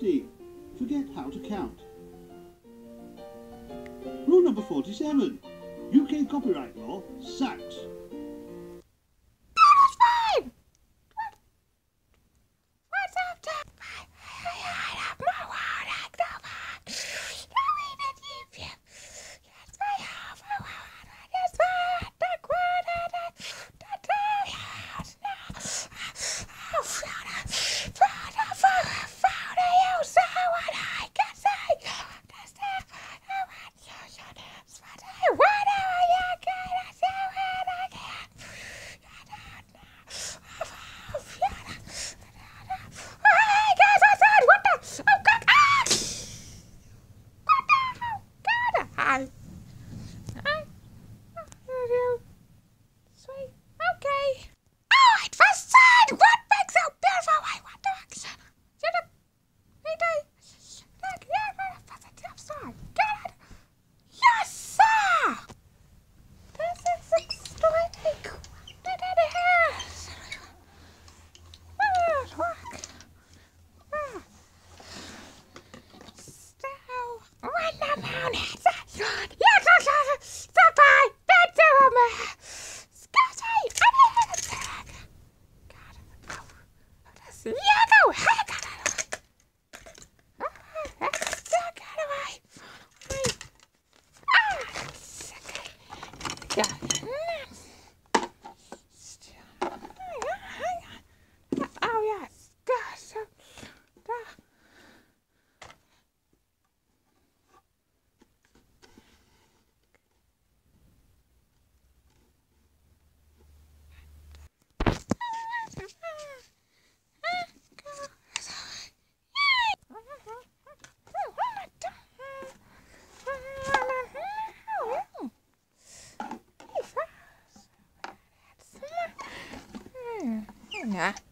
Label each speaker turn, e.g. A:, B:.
A: D. Forget how to count. Rule number 47. UK copyright law sucks.
B: down. nhỉ?